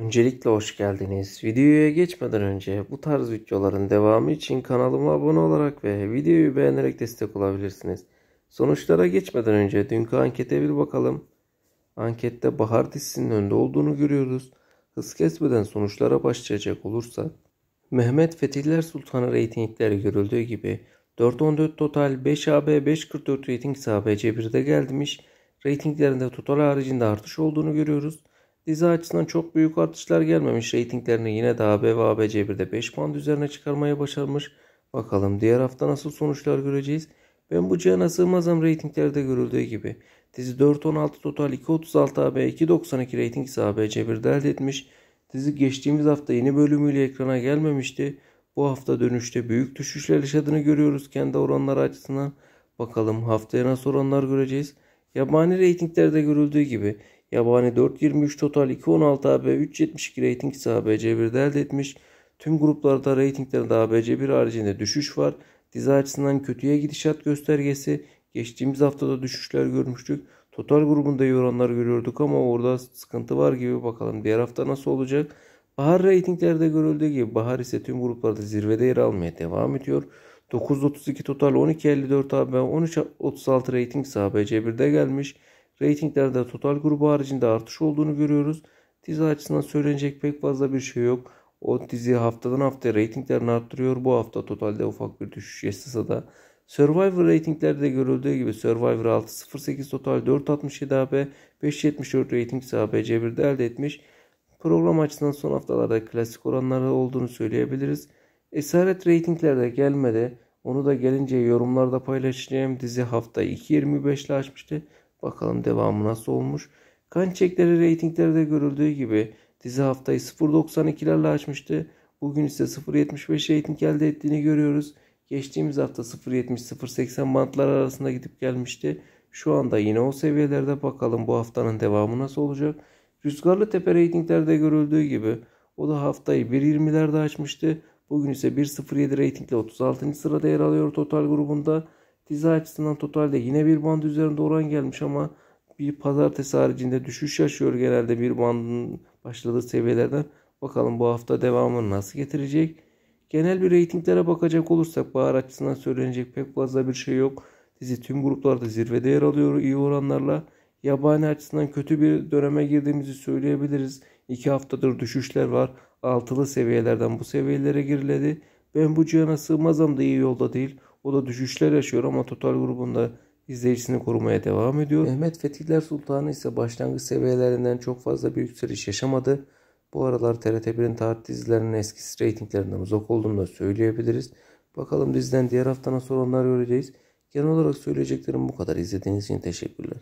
Öncelikle hoş geldiniz. Videoya geçmeden önce bu tarz videoların devamı için kanalıma abone olarak ve videoyu beğenerek destek olabilirsiniz. Sonuçlara geçmeden önce dünkü ankete bir bakalım. Ankette Bahar dizisinin önde olduğunu görüyoruz. Hız kesmeden sonuçlara başlayacak olursa Mehmet Fetihler Sultanı reytingleri görüldüğü gibi 4.14 total 5 AB 5.44 reyting ise ABC1'de gelmiş. Reytinglerinde total haricinde artış olduğunu görüyoruz. Dizi açısından çok büyük artışlar gelmemiş. Reytinglerini yine de AB ve ABC1'de 5 puan üzerine çıkarmaya başarmış. Bakalım diğer hafta nasıl sonuçlar göreceğiz. Ben bu cihana sığmazam reytinglerde görüldüğü gibi. Dizi 4.16 total 2.36 AB 2.92 reyting ise ABC1'de elde etmiş. Dizi geçtiğimiz hafta yeni bölümüyle ekrana gelmemişti. Bu hafta dönüşte büyük düşüşler yaşadığını görüyoruz kendi oranları açısından. Bakalım haftaya nasıl oranlar göreceğiz. Yabani reytinglerde görüldüğü gibi Yabani 4.23 total 2.16 AB 3.72 reyting ise ABC1'de elde etmiş. Tüm gruplarda reytinglerde ABC1 haricinde düşüş var. Dizi açısından kötüye gidişat göstergesi. Geçtiğimiz haftada düşüşler görmüştük. Total grubunda iyi oranlar görüyorduk ama orada sıkıntı var gibi bakalım diğer hafta nasıl olacak. Bahar reytinglerde görüldüğü gibi Bahar ise tüm gruplarda zirvede yer almaya devam ediyor. 9.32 total 12.54 AB 13.36 reyting ise ABC1'de gelmiş. Ratinglerde total grubu haricinde artış olduğunu görüyoruz. Dizi açısından söylenecek pek fazla bir şey yok. O dizi haftadan haftaya reytinglerini arttırıyor. Bu hafta totalde ufak bir düşüş yaşasa da Survivor reytinglerde görüldüğü gibi Survivor 6.08 total 4.67 AB 5.74 rating ise ABC1'de elde etmiş. Program açısından son haftalarda klasik oranları olduğunu söyleyebiliriz. Esaret reytinglerde gelmedi. Onu da gelince yorumlarda paylaşacağım. Dizi hafta 2.25 ile açmıştı. Bakalım devamı nasıl olmuş. Kan çekleri reytinglerde görüldüğü gibi dizi haftayı 0.92'lerle açmıştı. Bugün ise 0.75 reyting elde ettiğini görüyoruz. Geçtiğimiz hafta 0.70-0.80 bantlar arasında gidip gelmişti. Şu anda yine o seviyelerde bakalım bu haftanın devamı nasıl olacak. Rüzgarlı Tepe reytinglerde görüldüğü gibi o da haftayı 1.20'lerde açmıştı. Bugün ise 1.07 reytingle 36. sırada yer alıyor total grubunda. Dizi açısından totalde yine bir band üzerinde oran gelmiş ama bir pazartesi haricinde düşüş yaşıyor genelde bir bandın başladığı seviyelerden. Bakalım bu hafta devamını nasıl getirecek. Genel bir reytinglere bakacak olursak bahar açısından söylenecek pek fazla bir şey yok. Dizi tüm gruplarda zirvede yer alıyor iyi oranlarla. Yabani açısından kötü bir döneme girdiğimizi söyleyebiliriz. İki haftadır düşüşler var. Altılı seviyelerden bu seviyelere giriledi. Ben bu cihana sığmazam da iyi yolda değil. O da düşüşler yaşıyor ama total grubunda izleyicisini korumaya devam ediyor. Mehmet Fetihler Sultanı ise başlangıç seviyelerinden çok fazla bir yükseliş yaşamadı. Bu aralar TRT1'in tarih dizilerinin eski reytinglerinden uzak olduğunu da söyleyebiliriz. Bakalım diziden diğer haftanın sorunlar göreceğiz. Genel olarak söyleyeceklerim bu kadar. İzlediğiniz için teşekkürler.